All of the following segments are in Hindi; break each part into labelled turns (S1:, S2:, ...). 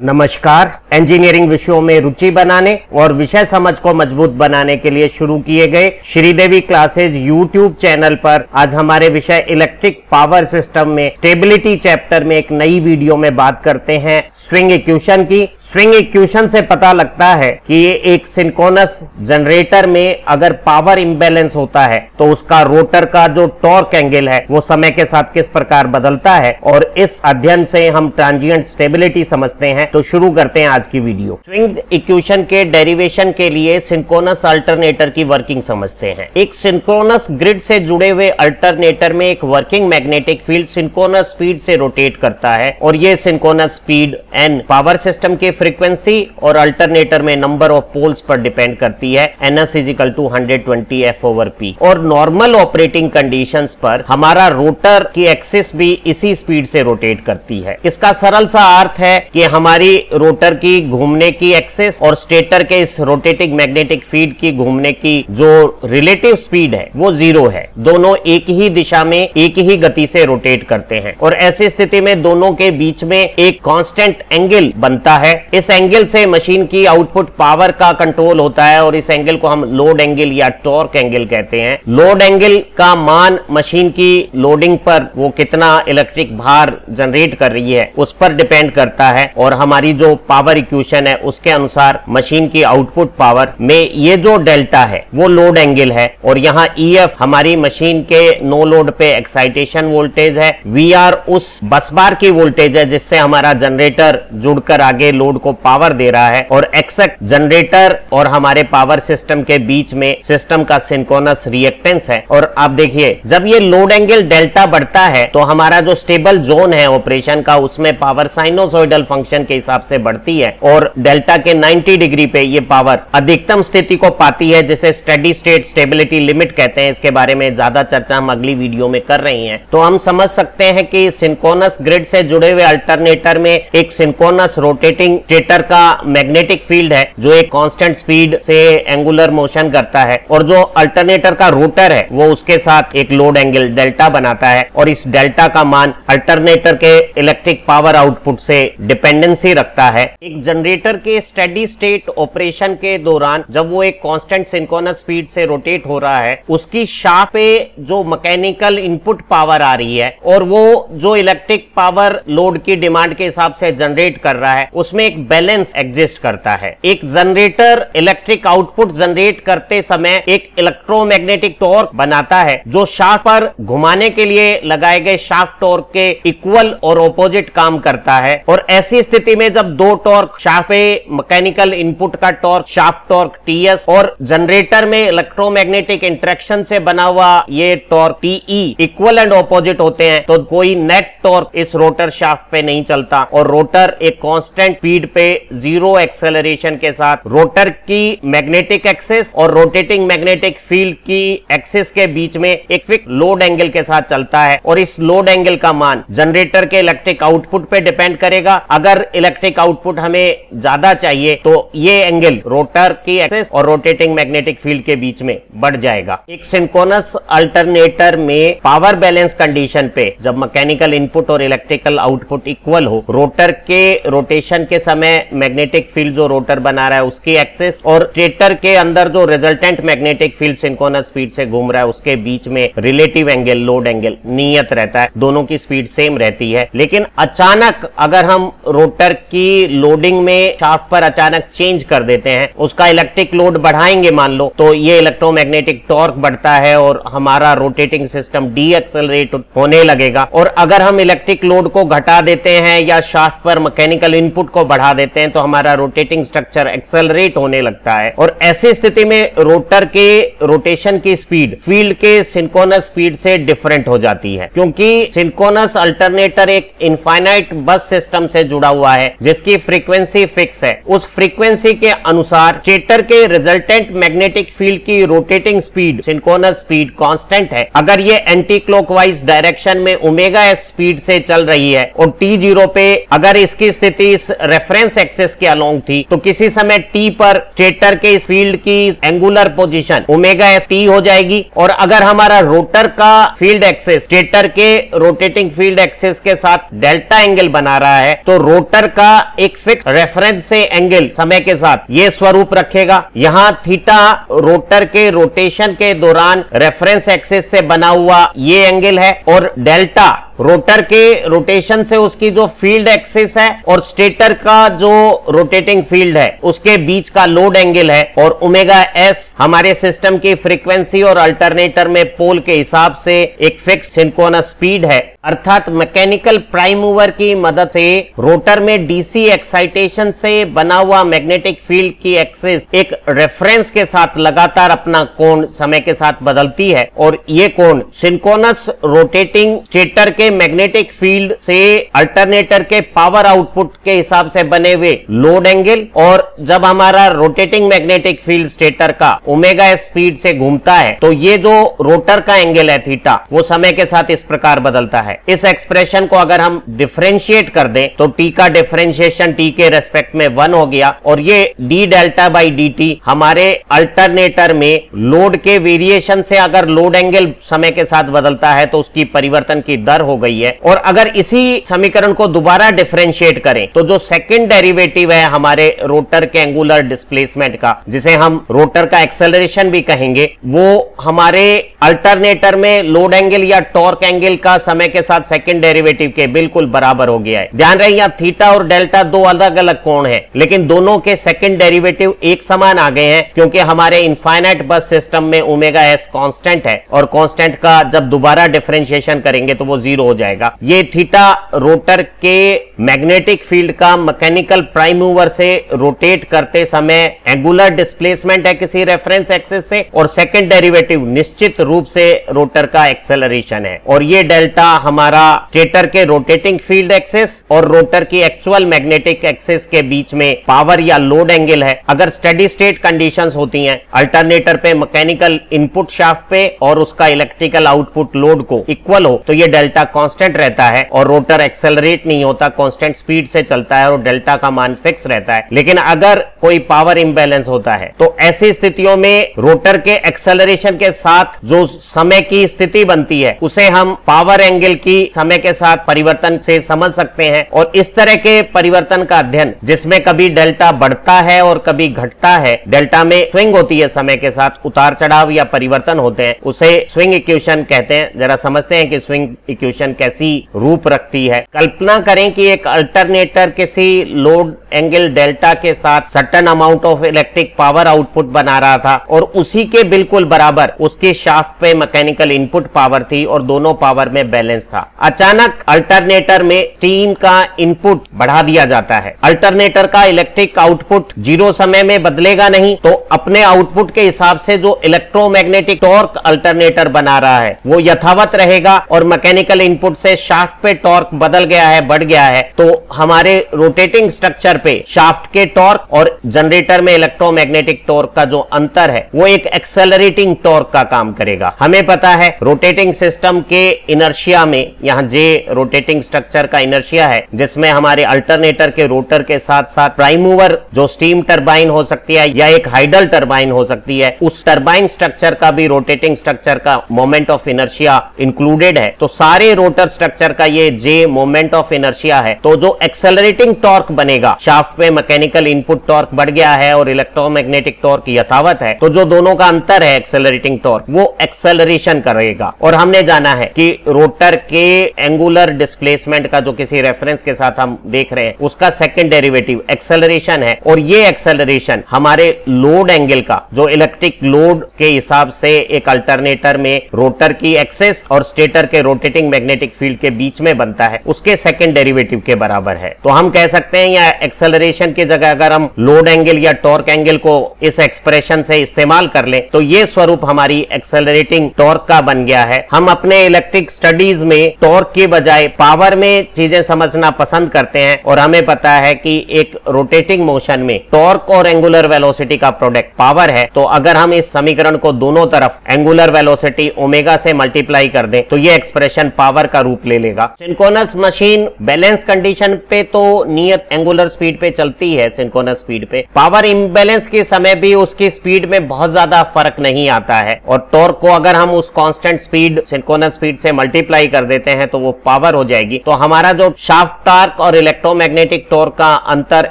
S1: नमस्कार। इंजीनियरिंग विषयों में रुचि बनाने और विषय समझ को मज़बूत बनाने के लिए शुरू किए गए श्रीदेवी क्लासेज यूट्यूब चैनल पर आज हमारे विषय इलेक्ट्रिक पावर सिस्टम में स्टेबिलिटी चैप्टर में एक नई वीडियो में बात करते हैं। स्विंग इक्वेशन की। स्विंग इक्वेशन से पता लगता है कि ये एक सिंकोनस जनरेटर में अगर पावर इम्बेलेंस होता है तो उसका रोटर का जो टॉर्क एंगल है, वो समय के साथ किस प्रकार बदलता है? और इस अध्ययन से हम ट्रांजियंट स्टेबिलिटी समझते हैं। तो शुरू करते हैं आज की वीडियो। स्विंग इक्वेशन के डेरिवेशन के लिए सिंक्रोनस अल्टरनेटर की वर्किंग समझते हैं। एक सिंक्रोनस ग्रिड से जुड़े हुए अल्टरनेटर में एक working magnetic field synchronous speed से रोटेट करता है, और ये synchronous speed N power system की फ्रीक्वेंसी और अल्टरनेटर में नंबर ऑफ़ पोल्स पर डिपेंड करती है। N S is equal two hundred twenty F over P और नॉर्मल ऑपरेटिंग कंडीशन पर हमारा रोटर की एक्सिस भी इसी स्पीड से रोटेट करती है। इसका सरल सा अर्थ है कि हमारे हमारी रोटर की घूमने की एक्सेस और स्टेटर के इस रोटेटिंग मैग्नेटिक फ़ील्ड की घूमने की जो रिलेटिव स्पीड है, वो ज़ीरो है। दोनों एक ही दिशा में एक ही गति से रोटेट करते हैं। और ऐसी स्थिति में दोनों के बीच में एक कांस्टेंट एंगल बनता है। इस एंगल से मशीन की आउटपुट पावर का कंट्रोल होता है और इस एंगल को हम लोड एंगल या टॉर्क एंगल कहते हैं। लोड एंगल का मान मशीन की लोडिंग पर वो कितना इलेक्ट्रिक भार जनरेट कर रही है, उस पर डिपेंड करता है। और हमारी जो पावर इक्वेशन है, उसके अनुसार मशीन की आउटपुट पावर में ये जो डेल्टा है, वो लोड एंगल है। और यहाँ ई e हमारी मशीन के नो लोड पे एक्साइटेशन वोल्टेज है। वी आर उस बस बार की वोल्टेज है, जिससे हमारा जनरेटर जुड़कर आगे लोड को पावर दे रहा है। और एक्सेक्ट जनरेटर और हमारे पावर सिस्टम के बीच में सिस्टम का सिंकोनस रिएक्टेंस है। और आप देखिए, जब ये लोड एंगल डेल्टा बढ़ता है तो हमारा जो स्टेबल जोन है ऑपरेशन का, उसमें पावर साइनोसोइडल फ़ंक्शन के के हिसाब से बढ़ती है और डेल्टा के 90 डिग्री पे ये पावर अधिकतम स्थिति को पाती है, जिसे स्टडी स्टेट स्टेबिलिटी लिमिट कहते हैं। इसके बारे में ज़्यादा चर्चा हम अगली वीडियो में कर रही हैं। तो हम समझ सकते हैं कि सिंकोनस ग्रिड से जुड़े हुए अल्टरनेटर में एक सिंकोनस रोटेटिंग स्टेटर का मैग्नेटिक फ़ील्ड है, जो एक कांस्टेंट स्पीड से एंगुलर मोशन करता है और जो अल्टरनेटर का रोटर है, वो उसके साथ एक लोड एंगल डेल्टा बनाता है और इस डेल्टा का मान अल्टरनेटर के इलेक्ट्रिक पावर आउटपुट से डिपेंडेंसी फ्रीक्वेंसी रखता है। एक जनरेटर के स्टेडी स्टेट ऑपरेशन के दौरान जब वो एक कांस्टेंट सिंकोनस स्पीड से रोटेट हो रहा है, उसकी शाह पे जो मैकेनिकल इनपुट पावर आ रही है और वो जो इलेक्ट्रिक पावर लोड की डिमांड के हिसाब से जनरेट कर रहा है, उसमें एक बैलेंस एग्जिस्ट करता है। एक जनरेटर इलेक्ट्रिक आउटपुट जनरेट करते समय एक इलेक्ट्रोमैग्नेटिक टॉर्क बनाता है, जो शाह पर घुमाने के लिए लगाए गए शाफ्ट टॉर्क के इक्वल और ऑपोजिट काम करता है। और ऐसी स्थिति में जब दो टॉर्क शाफे मैकेनिकल इनपुट का टॉर्क शाफ्ट टॉर्क टीएस और जनरेटर में इलेक्ट्रोमैग्नेटिक इंट्रेक्शन से बना हुआ ये torque TE equal and opposite होते हैं। तो कोई नेट टॉर्क इस रोटर शाफ्ट पे नहीं चलता। और रोटर एक कांस्टेंट स्पीड पे ज़ीरो एक्सेलरेशन के साथ रोटर की मैग्नेटिक एक्सेस और रोटेटिंग मैग्नेटिक फ़ील्ड की एक्सेस के बीच में एक फिक्स लोड एंगल के साथ चलता है। और इस लोड एंगल का मान जनरेटर के इलेक्ट्रिक आउटपुट पे डिपेंड करेगा। अगर इलेक्ट्रिक आउटपुट हमें ज़्यादा चाहिए तो ये एंगल रोटर की एक्सेस और रोटेटिंग मैग्नेटिक फ़ील्ड के बीच में बढ़ जाएगा। एक सिंकोनस अल्टरनेटर में पावर बैलेंस कंडीशन पे जब मैकेनिकल इनपुट और इलेक्ट्रिकल आउटपुट इक्वल हो रोटर के रोटेशन के समय मैग्नेटिक फ़ील्ड जो रोटर बना रहा है उसकी एक्सेस और स्टेटर के अंदर जो resultant magnetic field synchronous speed से घूम रहा है उसके बीच में रिलेटिव एंगल लोड एंगल नियत रहता है। दोनों की स्पीड सेम रहती है। लेकिन अचानक अगर हम रोटर मोटर की लोडिंग में शाफ्ट पर अचानक चेंज कर देते हैं। उसका इलेक्ट्रिक लोड बढ़ाएँगे, मान लो तो ये इलेक्ट्रोमैग्नेटिक टॉर्क बढ़ता है और हमारा रोटेटिंग सिस्टम डी एक्सलरेट होने लगेगा। और अगर हम इलेक्ट्रिक लोड को घटा देते हैं या शाफ्ट पर मैकेनिकल इनपुट को बढ़ा देते हैं तो हमारा रोटेटिंग स्ट्रक्चर एक्सेलरेट होने लगता है। और ऐसी स्थिति में रोटर के रोटेशन की स्पीड फ़ील्ड के सिंकोनस स्पीड से डिफरेंट हो जाती है, क्योंकि सिंकोनस अल्टरनेटर एक इनफाइनाइट बस सिस्टम से जुड़ा हुआ है, जिसकी फ्रीक्वेंसी फिक्स है। उस फ्रीक्वेंसी के अनुसार स्टेटर के रिजल्टेंट मैग्नेटिक फ़ील्ड की rotating speed synchronous speed constant है। अगर ये एंटी क्लॉकवाइज डायरेक्शन में ओमेगा एस स्पीड से चल रही है और टी ज़ीरो पे अगर इसकी स्थिति इस रेफरेंस एक्सेस के अलोंग थी तो किसी समय टी पर स्टेटर के इस फ़ील्ड की angular position omega S T हो जाएगी। और अगर हमारा रोटर का फ़ील्ड एक्सेस स्टेटर के रोटेटिंग फ़ील्ड एक्सेस के साथ डेल्टा एंगल बना रहा है तो रोटर स्टेटर का एक फिक्स रेफरेंस से एंगल समय के साथ ये स्वरूप रखेगा। यहाँ थीटा रोटर के रोटेशन के दौरान रेफरेंस एक्सिस से बना हुआ ये एंगल है और डेल्टा रोटर के रोटेशन से उसकी जो फ़ील्ड एक्सिस है और स्टेटर का जो रोटेटिंग फ़ील्ड है, उसके बीच का लोड एंगल है और ओमेगा एस हमारे सिस्टम की फ्रीक्वेंसी और अल्टरनेटर में पोल के हिसाब से एक फिक्स सिंक्रोनस स्पीड है। अर्थात मैकेनिकल प्राइम मूवर की मदद से रोटर में डीसी एक्साइटेशन से बना हुआ मैग्नेटिक फ़ील्ड की एक्सिस एक रेफरेंस के साथ लगातार अपना कोण समय के साथ बदलती है और ये कोण सिंकोनस रोटेटिंग स्टेटर के मैग्नेटिक फ़ील्ड से अल्टरनेटर के पावर आउटपुट के हिसाब से बने हुए लोड एंगल और जब हमारा रोटेटिंग मैग्नेटिक फ़ील्ड स्टेटर का ओमेगा स्पीड से घूमता है तो ये जो रोटर का एंगल है थीटा वो समय के साथ इस प्रकार बदलता है। इस एक्सप्रेशन को अगर हम डिफ्रेंशिएट कर दें तो टी का डिफ्रेंशिएशन टी के रेस्पेक्ट में वन हो गया और ये d delta by d t हमारे अल्टरनेटर में लोड के वेरिएशन से अगर लोड एंगल समय के साथ बदलता है तो उसकी परिवर्तन की दर हो गई है। और अगर इसी समीकरण को दोबारा डिफ्रेंशिएट करें तो जो सेकेंड डेरिवेटिव है हमारे रोटर के एंगुलर डिस्प्लेसमेंट का, जिसे हम रोटर का एक्सेलरेशन भी कहेंगे, वो हमारे अल्टरनेटर में लोड एंगल या टॉर्क एंगल का समय के साथ सेकंड डेरिवेटिव के बिल्कुल बराबर हो गया है। ध्यान रहे, यहाँ थीटा और डेल्टा दो अलग अलग कोण है, लेकिन दोनों के सेकंड डेरिवेटिव एक समान आ गए हैं, क्योंकि हमारे इनफाइनाइट बस सिस्टम में ओमेगा एस कांस्टेंट है, और कांस्टेंट का जब दोबारा डिफ्रेंशिएशन करेंगे तो वो ज़ीरो हो जाएगा। ये थीटा रोटर के मैग्नेटिक फ़ील्ड का मैकेनिकल प्राइम मूवर से रोटेट करते समय एंगुलर डिस्प्लेसमेंट है किसी रेफरेंस एक्सिस से और सेकेंड डेरिवेटिव निश्चित रूप से रोटर का एक्सेलरेशन है। और ये डेल्टा हमारा स्टेटर के रोटेटिंग फ़ील्ड एक्सेस और रोटर की एक्चुअल मैग्नेटिक एक्सेस के बीच में पावर या लोड एंगल है। अगर स्टडी स्टेट कंडीशन होती है, अल्टरनेटर पे मैकेनिकल इनपुट शाफ्ट पे और उसका इलेक्ट्रिकल आउटपुट लोड को इक्वल हो तो ये डेल्टा कांस्टेंट रहता है और रोटर एक्सेलरेट नहीं होता कांस्टेंट स्पीड से चलता है और डेल्टा का मान फिक्स रहता है। लेकिन अगर कोई पावर इम्बेलेंस होता है तो ऐसी स्थितियों में रोटर के एक्सेलरेशन के साथ जो समय की स्थिति बनती है, उसे हम पावर एंगल की समय के साथ परिवर्तन से समझ सकते हैं। और इस तरह के परिवर्तन का अध्ययन, जिसमें कभी डेल्टा बढ़ता है और कभी घटता है डेल्टा में स्विंग होती है समय के साथ, उतार चढ़ाव या परिवर्तन होते हैं, उसे स्विंग इक्वेशन कहते हैं। जरा समझते हैं कि स्विंग इक्वेशन कैसी रूप रखती है। कल्पना करें कि एक अल्टरनेटर किसी लोड एंगल डेल्टा के साथ certain amount of electric power output बना रहा था और उसी के बिल्कुल बराबर उसके शाफ्ट पे मैकेनिकल इनपुट पावर थी और दोनों पावर में बैलेंस था। अचानक अल्टरनेटर में स्टीम का इनपुट बढ़ा दिया जाता है। अल्टरनेटर का इलेक्ट्रिक आउटपुट ज़ीरो समय में बदलेगा नहीं तो अपने आउटपुट के हिसाब से जो इलेक्ट्रोमैग्नेटिक टॉर्क अल्टरनेटर बना रहा है, वो यथावत रहेगा और मैकेनिकल इनपुट से शाफ्ट पे टॉर्क बदल गया है, बढ़ गया है। तो हमारे रोटेटिंग स्ट्रक्चर पे शाफ्ट के टॉर्क और जनरेटर में इलेक्ट्रोमैग्नेटिक टॉर्क का जो अंतर है, वो एक एक्सेलरेटिंग टॉर्क का काम करेगा। हमें पता है रोटेटिंग सिस्टम के इनर्शिया में, यहाँ जे रोटेटिंग स्ट्रक्चर का इनर्शिया है, जिसमें हमारे अल्टरनेटर के रोटर के साथ साथ प्राइम मूवर जो स्टीम टर्बाइन हो सकती है या एक हाइडल टर्बाइन हो सकती है, उस टर्बाइन स्ट्रक्चर का भी रोटेटिंग स्ट्रक्चर का मोमेंट ऑफ़ इनर्शिया इंक्लूडेड है। तो सारे रोटर स्ट्रक्चर का ये जे मोमेंट ऑफ़ इनर्शिया है। तो जो एक्सेलरेटिंग टॉर्क बनेगा शाफ्ट पे मैकेनिकल इनपुट टॉर्क बढ़ गया है और इलेक्ट्रोमैग्नेटिक टॉर्क यथावत है तो जो दोनों का अंतर है एक्सेलरेटिंग टॉर्क वो एक्सेलरेशन करेगा। और हमने जाना है कि रोटर के एंगुलर डिस्प्लेसमेंट का जो किसी रेफरेंस के साथ हम देख रहे हैं, उसका सेकेंड डेरिवेटिव एक्सेलरेशन है। और ये एक्सेलरेशन हमारे लोड एंगल का, जो इलेक्ट्रिक लोड के हिसाब से एक अल्टरनेटर में रोटर की एक्सेस और स्टेटर के रोटेटिंग मैग्नेटिक फ़ील्ड के बीच में बनता है, उसके सेकेंड डेरिवेटिव के बराबर है। तो हम कह सकते हैं, या एक्सेलरेशन की जगह अगर हम लोड एंगल या टॉर्क एंगल को इस एक्सप्रेशन से इस्तेमाल कर ले तो ये स्वरूप हमारी एक्सेलरेटिंग टॉर्क का बन गया है। हम अपने इलेक्ट्रिक स्टडीज़ में टॉर्क के बजाय पावर में चीज़ें समझना पसंद करते हैं, और हमें पता है कि एक रोटेटिंग मोशन में टॉर्क और एंगुलर वेलोसिटी का प्रोडक्ट पावर है। तो अगर हम इस समीकरण को दोनों तरफ़ एंगुलर वेलोसिटी ओमेगा से मल्टीप्लाई कर दें तो ये एक्सप्रेशन पावर पावर का रूप ले लेगा। सिंकोनस मशीन बैलेंस कंडीशन पे तो नियत एंगुलर स्पीड पे चलती है सिंकोनस स्पीड पे। पावर इम्बेलेंस के समय भी उसकी स्पीड में बहुत ज़्यादा फ़र्क नहीं आता है। और टॉर्क को अगर हम उस कांस्टेंट स्पीड सिंकोनस स्पीड से मल्टीप्लाई कर देते हैं तो वो पावर हो जाएगी। तो हमारा जो शाफ्ट टार्क और इलेक्ट्रोमैग्नेटिक टॉर्क का अंतर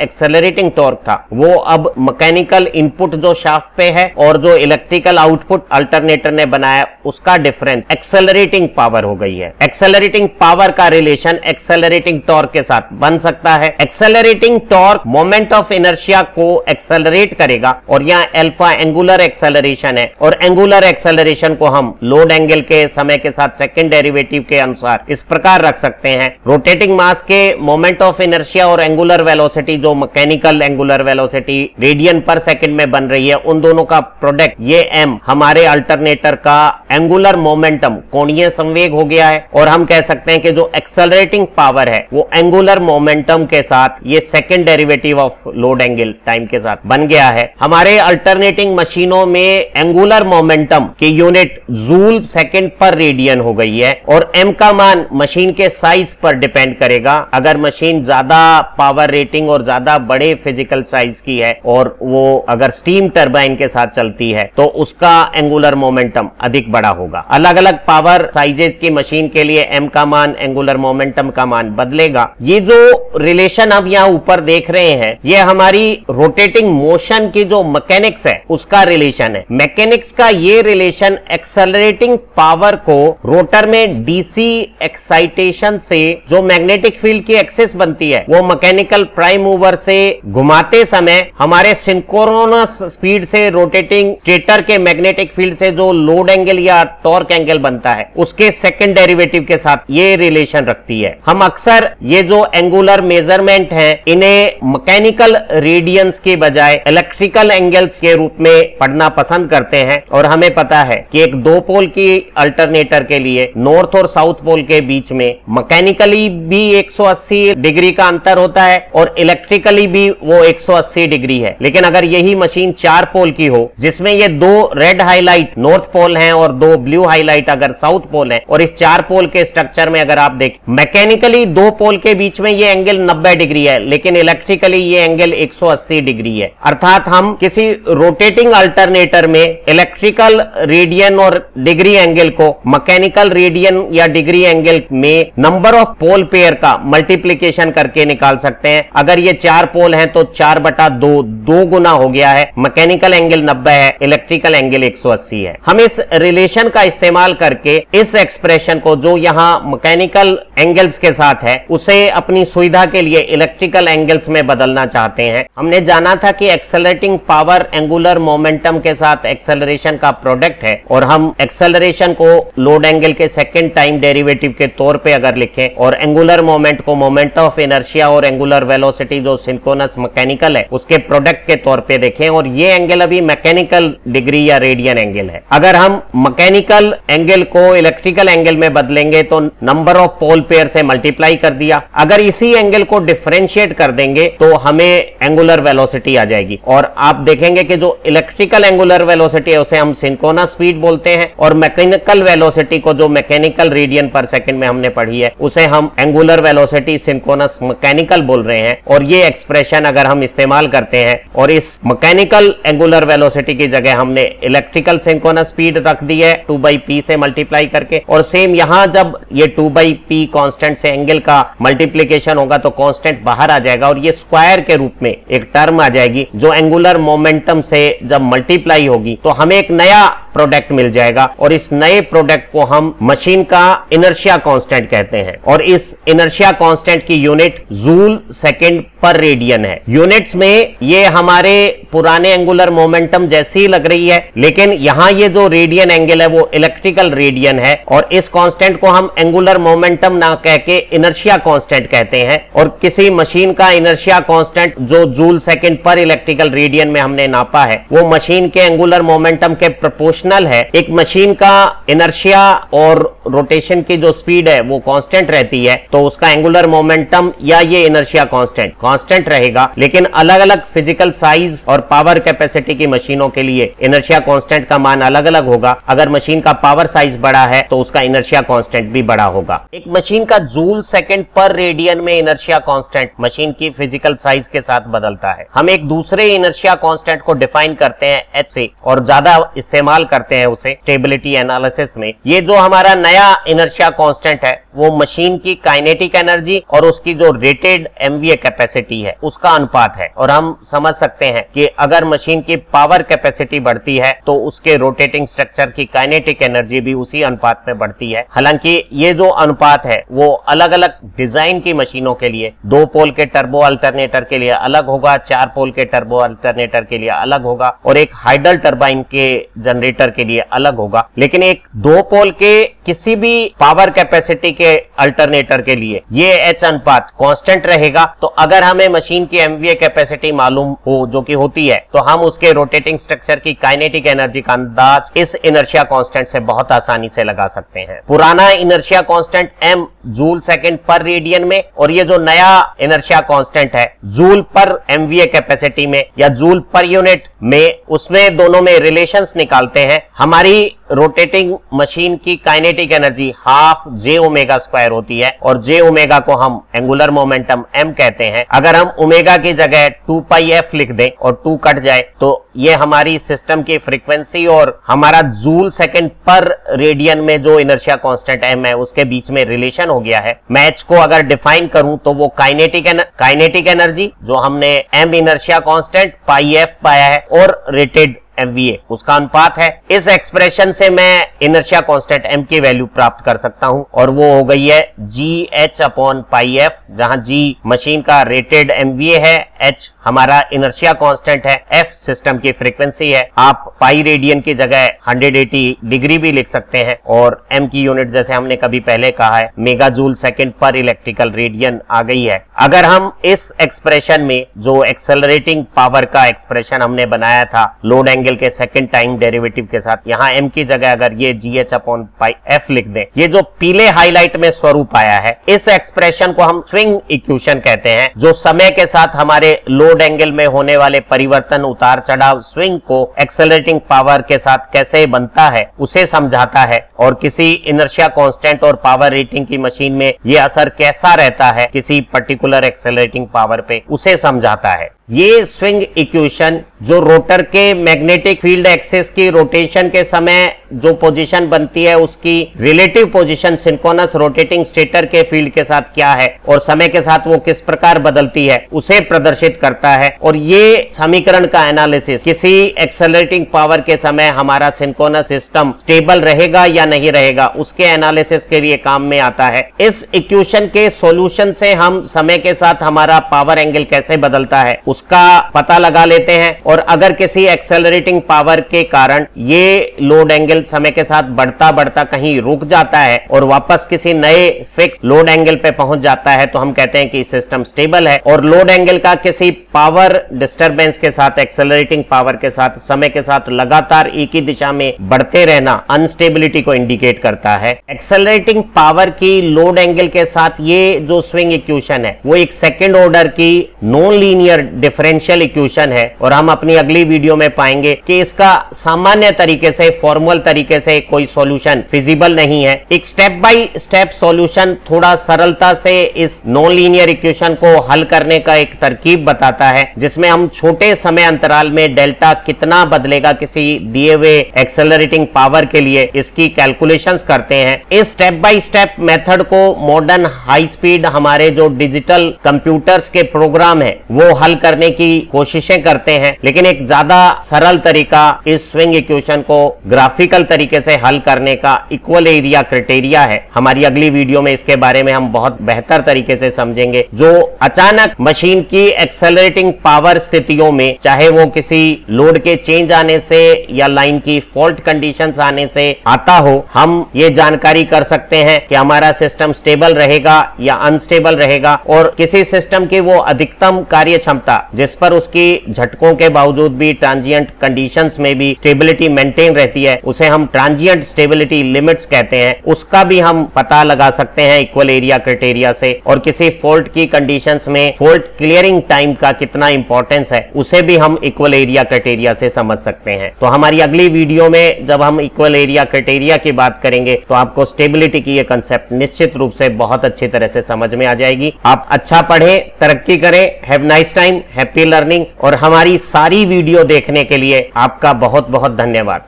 S1: एक्सेलरेटिंग टॉर्क था, वो अब मैकेनिकल इनपुट जो शाफ्ट पे है और जो इलेक्ट्रिकल आउटपुट अल्टरनेटर ने बनाया, उसका डिफरेंस एक्सेलरेटिंग पावर हो गई है। एक्सेलरेटिंग पावर का रिलेशन एक्सेलरेटिंग टॉर्क के साथ बन सकता है। Accelerating torque moment of inertia को एक्सेलरेट करेगा और यहाँ एल्फा एंगुलर एक्सेलरेशन है और एंगुलर एक्सेलरेशन को हम लोड एंगल के समय के साथ सेकेंड डेरिवेटिव के अनुसार इस प्रकार रख सकते हैं। रोटेटिंग मास के मोमेंट ऑफ़ इनर्शिया और एंगुलर वेलोसिटी जो मैकेनिकल एंगुलर वेलोसिटी रेडियन पर सेकंड में बन रही है, उन दोनों का प्रोडक्ट ये एम हमारे अल्टरनेटर का एंगुलर मोमेंटम कोणीय संवेग हो गया है और हम कह सकते हैं कि जो एक्सेलरेटिंग पावर है, वो एंगुलर मोमेंटम के साथ ये second derivative of load angle time के साथ बन गया है। हमारे अल्टरनेटिंग मशीनों में एंगुलर मोमेंटम की यूनिट जूल सेकेंड पर रेडियन हो गई है और एम का मान मशीन के साइज़ पर डिपेंड करेगा। अगर मशीन ज़्यादा पावर रेटिंग और ज़्यादा बड़े फ़िज़िकल साइज़ की है और वो अगर स्टीम टर्बाइन के साथ चलती है तो उसका एंगुलर मोमेंटम अधिक बड़ा होगा। अलग अलग पावर साइजेस की मशीन के लिए एम का मान एंगुलर मोमेंटम का मान बदलेगा। ये जो रिलेशन अब यहाँ ऊपर देख रहे हैं, ये हमारी रोटेटिंग मोशन की जो मैकेनिक्स है, उसका रिलेशन है। मैकेनिक्स का ये रिलेशन एक्सेलरेटिंग पावर को रोटर में डीसी एक्साइटेशन से जो मैग्नेटिक फ़ील्ड की एक्सेस बनती है, वो मैकेनिकल प्राइम मूवर से घुमाते समय हमारे सिंक्रोनस स्पीड से रोटेटिंग स्टेटर के मैग्नेटिक फ़ील्ड से जो लोड एंगल या टॉर्क एंगल बनता है, उसके सेकंड डेरिवेटिव के साथ ये रिलेशन रखती है। हम अक्सर ये जो एंगुलर मेज़रमेंट है, इन्हें मैकेनिकल रेडियंस के बजाय इलेक्ट्रिकल एंगल्स के रूप में पढ़ना पसंद करते हैं और हमें पता है कि एक दो पोल की अल्टरनेटर के लिए नॉर्थ और साउथ पोल के बीच में मैकेनिकली भी 180 डिग्री का अंतर होता है और इलेक्ट्रिकली भी वो 180 डिग्री है। लेकिन अगर यही मशीन चार पोल की हो, जिसमें ये दो रेड हाईलाइट नॉर्थ पोल हैं और दो ब्लू हाईलाइट अगर साउथ पोल है और इस चार पोल के स्ट्रक्चर में अगर आप देख मैकेनिकली दो पोल के बीच में ये एंगल 90 डिग्री है, लेकिन इलेक्ट्रिकली ये एंगल 180 डिग्री है। अर्थात हम किसी रोटेटिंग अल्टरनेटर में इलेक्ट्रिकल रेडियन और डिग्री एंगल को मैकेनिकल रेडियन या डिग्री एंगल में नंबर ऑफ़ पोल पेयर का मल्टीप्लीकेशन करके निकाल सकते हैं। अगर ये चार पोल हैं तो चार बटा दो दो गुना हो गया है। मैकेनिकल एंगल 90 है इलेक्ट्रिकल एंगल 180 है। हम इस रिलेशन का इस्तेमाल करके इस एक्सप्रेशन को जो यहाँ मैकेनिकल एंगल्स के साथ है, उसे अपनी सुविधा के लिए इलेक्ट्रिकल एंगल्स में बदलना चाहते हैं। हमने जाना था कि एक्सेलरेटिंग पावर एंगुलर मोमेंटम के साथ एक्सेलरेशन का प्रोडक्ट है और हम एक्सेलरेशन को लोड एंगल के सेकेंड टाइम डेरिवेटिव के तौर पे अगर लिखें और एंगुलर मोमेंट को मोमेंट ऑफ़ इनर्शिया और एंगुलर वेलोसिटी जो सिंकोनस मैकेनिकल है, उसके प्रोडक्ट के तौर पे देखें और ये एंगल अभी मैकेनिकल डिग्री या रेडियन एंगल है। अगर हम मैकेनिकल एंगल को इलेक्ट्रिकल एंगल में बदलेंगे तो नंबर ऑफ़ पोल पेयर से मल्टीप्लाई कर दिया। अगर इसी एंगल को डिफ्रेंशिएट कर देंगे तो हमें एंगुलर वेलोसिटी आ जाएगी। और आप देखेंगे कि जो इलेक्ट्रिकल एंगुलर वेलोसिटी है, उसे हम सिंकोना स्पीड बोलते हैं और मैकेनिकल वेलोसिटी को जो मैकेनिकल रेडियन पर सेकंड में हमने पढ़ी है, उसे हम एंगुलर वेलोसिटी सिंकोनस मैकेनिकल बोल रहे हैं। और ये एक्सप्रेशन अगर हम इस्तेमाल करते हैं और इस मैकेनिकल एंगुलर वेलोसिटी की जगह हमने इलेक्ट्रिकल सिंकोनस स्पीड रख दी है टू बाई पी से मल्टीप्लाई करके। और सेम यहाँ जब ये टू बाई पी कॉन्स्टेंट से एंगल का मल्टीप्लीकेशन होगा तो कॉन्स्टेंट बाहर आ जाएगा और ये स्क्वायर के रूप में एक टर्म आ जाएगी, जो एंगुलर मोमेंटम से जब मल्टीप्लाई होगी तो हमें एक नया प्रोडक्ट मिल जाएगा और इस नए प्रोडक्ट को हम मशीन का इनर्शिया कांस्टेंट कहते हैं और इस इनर्शिया कांस्टेंट की यूनिट जूल सेकंड पर रेडियन है। यूनिट्स में ये हमारे पुराने एंगुलर मोमेंटम जैसी लग रही है, लेकिन यहाँ ये जो रेडियन एंगल है वो इलेक्ट्रिकल रेडियन है और इस कांस्टेंट को हम एंगुलर मोमेंटम ना कह के इनर्शिया कांस्टेंट कहते हैं और किसी मशीन का इनर्शिया कांस्टेंट जो जूल सेकंड पर इलेक्ट्रिकल रेडियन में हमने नापा है, वो मशीन के एंगुलर मोमेंटम के प्रपोर्शनल प्रोपोर्शनल है, एक मशीन का इनर्शिया और रोटेशन की जो स्पीड है, वो कांस्टेंट रहती है तो उसका एंगुलर मोमेंटम या ये इनर्शिया कांस्टेंट कांस्टेंट रहेगा। लेकिन अलग अलग फ़िज़िकल साइज़ और पावर कैपेसिटी की मशीनों के लिए इनर्शिया कांस्टेंट का मान अलग अलग होगा। अगर मशीन का पावर साइज़ बड़ा है तो उसका इनर्शिया कांस्टेंट भी बड़ा होगा। एक मशीन का जूल सेकंड पर रेडियन में इनर्शिया कांस्टेंट मशीन की फ़िज़िकल साइज़ के साथ बदलता है। हम एक दूसरे इनर्शिया कांस्टेंट को डिफाइन करते हैं एच से, और ज़्यादा इस्तेमाल करते हैं उसे स्टेबिलिटी एनालिसिस में। ये जो हमारा नया इनर्शिया कांस्टेंट है, वो मशीन की काइनेटिक एनर्जी और उसकी जो रेटेड एमवीए कैपेसिटी है, उसका अनुपात है। और हम समझ सकते हैं कि अगर मशीन की पावर कैपेसिटी बढ़ती है तो उसके रोटेटिंग स्ट्रक्चर की काइनेटिक एनर्जी भी उसी अनुपात में बढ़ती है। हालाँकि ये जो अनुपात है, वो अलग अलग डिज़ाइन की मशीनों के लिए, दो पोल के टर्बो अल्टरनेटर के लिए अलग होगा, चार पोल के टर्बो अल्टरनेटर के लिए अलग होगा। और एक हाइडल टर्बाइन के जनरेटर के लिए अलग होगा। लेकिन एक दो पोल के किसी भी पावर कैपेसिटी के अल्टरनेटर के लिए ये एच अनुपात कांस्टेंट रहेगा। तो अगर हमें मशीन की एमवीए कैपेसिटी मालूम हो, जो कि होती है तो हम उसके रोटेटिंग स्ट्रक्चर की काइनेटिक एनर्जी का अंदाज इस इनर्शिया कांस्टेंट से बहुत आसानी से लगा सकते हैं। पुराना inertia constant M joule second पर रेडियन में, और ये जो नया इनर्शिया कांस्टेंट है जूल पर एमवीए कैपेसिटी में या जूल पर यूनिट में, उसमें दोनों में रिलेशंस निकालते हैं। हमारी रोटेटिंग मशीन की kinetic energy half J omega square होती है और जे ओमेगा को हम एंगुलर मोमेंटम एम कहते हैं। अगर हम ओमेगा की जगह टू पाई एफ़ लिख दें और टू कट जाए तो ये हमारी सिस्टम की फ्रीक्वेंसी और हमारा जूल सेकंड पर रेडियन में जो इनर्शिया कांस्टेंट एम है, उसके बीच में रिलेशन हो गया है। मैच को अगर डिफाइन करूँ तो वो काइनेटिक काइनेटिक एनर्जी जो हमने M inertia constant pi F पाया है, और रेटेड एमवीए उसका अनुपात है। इस एक्सप्रेशन से मैं इनर्शिया कांस्टेंट एम की वैल्यू प्राप्त कर सकता हूँ। और वो हो गई है G H upon pi F जहाँ जी मशीन का रेटेड एमवीए है। एच हमारा इनर्शिया कांस्टेंट है। एफ़ सिस्टम की फ्रीक्वेंसी है। आप पाई रेडियन की जगह 180 डिग्री भी लिख सकते हैं। और एम की यूनिट जैसे हमने कभी पहले कहा है मेगा जूल सेकेंड पर इलेक्ट्रिकल रेडियन आ गई है। अगर हम इस एक्सप्रेशन में, जो एक्सेलरेटिंग पावर का एक्सप्रेशन हमने बनाया था लोड एंगल के सेकेंड टाइम डेरिवेटिव के साथ, यहाँ एम की जगह अगर ये G H upon pi F लिख दें, ये जो पीले हाईलाइट में स्वरूप आया है, इस एक्सप्रेशन को हम स्विंग इक्वेशन कहते हैं, जो समय के साथ हमारे लोड एंगल में होने वाले परिवर्तन, उतार चढ़ाव स्विंग को एक्सेलरेटिंग पावर के साथ कैसे बनता है, उसे समझाता है। और किसी इनर्शिया कांस्टेंट और पावर रेटिंग की मशीन में ये असर कैसा रहता है, किसी पर्टिकुलर एक्सेलरेटिंग पावर पे, उसे समझाता है। ये स्विंग इक्वेशन जो रोटर के मैग्नेटिक फ़ील्ड एक्सेस की रोटेशन के समय जो पोजीशन बनती है, उसकी relative position synchronous rotating stator के फ़ील्ड के साथ क्या है और समय के साथ वो किस प्रकार बदलती है, उसे प्रदर्शित करता है। और ये समीकरण का एनालिसिस किसी एक्सेलरेटिंग पावर के समय हमारा सिंकोनस सिस्टम स्टेबल रहेगा या नहीं रहेगा, उसके एनालिसिस के लिए काम में आता है। इस इक्वेशन के सोल्यूशन से हम समय के साथ हमारा पावर एंगल कैसे बदलता है, उसका पता लगा लेते हैं। और अगर किसी एक्सेलरेटिंग पावर के कारण ये लोड एंगल समय के साथ बढ़ता बढ़ता कहीं रुक जाता है और वापस किसी नए फिक्स लोड एंगल पे पहुँच जाता है तो हम कहते हैं कि सिस्टम स्टेबल है। और लोड एंगल का किसी पावर डिस्टरबेंस के साथ एक्सेलरेटिंग पावर के साथ, समय के साथ लगातार एक ही दिशा में बढ़ते रहना अनस्टेबिलिटी को इंडिकेट करता है। एक्सेलरेटिंग पावर की लोड एंगल के साथ ये जो स्विंग इक्वेशन है, वो एक सेकेंड ऑर्डर की नॉन लीनियर डिफरेंशियल इक्वेशन है। और हम अपनी अगली वीडियो में पाएँगे कि इसका सामान्य तरीके से फॉर्मल तरीके से कोई सॉल्यूशन फिजिबल नहीं है। एक स्टेप बाय स्टेप सॉल्यूशन थोड़ा सरलता से इस नॉन लीनियर इक्वेशन को हल करने का एक तरकीब बताता है, जिसमें हम छोटे समय अंतराल में डेल्टा कितना बदलेगा किसी दिए हुए एक्सेलरेटिंग पावर के लिए, इसकी कैलकुलेशन करते हैं। इस स्टेप बाय स्टेप मेथड को मॉडर्न हाई स्पीड हमारे जो डिजिटल कंप्यूटर्स के प्रोग्राम है, वो हल करने की कोशिशें करते हैं। लेकिन एक ज़्यादा सरल तरीका इस स्विंग इक्वेशन को ग्राफिकल प्रैक्टिकल तरीके से हल करने का इक्वल एरिया क्राइटेरिया है। हमारी अगली वीडियो में इसके बारे में हम बहुत बेहतर तरीके से समझेंगे। जो अचानक मशीन की एक्सेलरेटिंग पावर स्थितियों में, चाहे वो किसी लोड के चेंज आने से या लाइन की फॉल्ट कंडीशन आने से आता हो, हम ये जानकारी कर सकते हैं कि हमारा सिस्टम स्टेबल रहेगा या अनस्टेबल रहेगा और किसी सिस्टम की वो अधिकतम कार्य क्षमता जिस पर उसकी झटकों के बावजूद भी ट्रांजिएंट कंडीशंस में भी स्टेबिलिटी मेंटेन रहती है, उसे हम ट्रांजिएंट स्टेबिलिटी लिमिट्स कहते हैं, उसका भी हम पता लगा सकते हैं इक्वल एरिया क्राइटेरिया से। और किसी फोल्ट की कंडीशन में फोल्ट क्लियरिंग टाइम का कितना इंपॉर्टेंस है, उसे भी हम इक्वल एरिया क्राइटेरिया से समझ सकते हैं। तो हमारी अगली वीडियो में जब हम इक्वल एरिया क्राइटेरिया की बात करेंगे तो आपको स्टेबिलिटी की ये कंसेप्ट निश्चित रूप से बहुत अच्छी तरह से समझ में आ जाएगी। आप अच्छा पढ़े, तरक्की करें have nice time happy learning और हमारी सारी वीडियो देखने के लिए आपका बहुत बहुत धन्यवाद।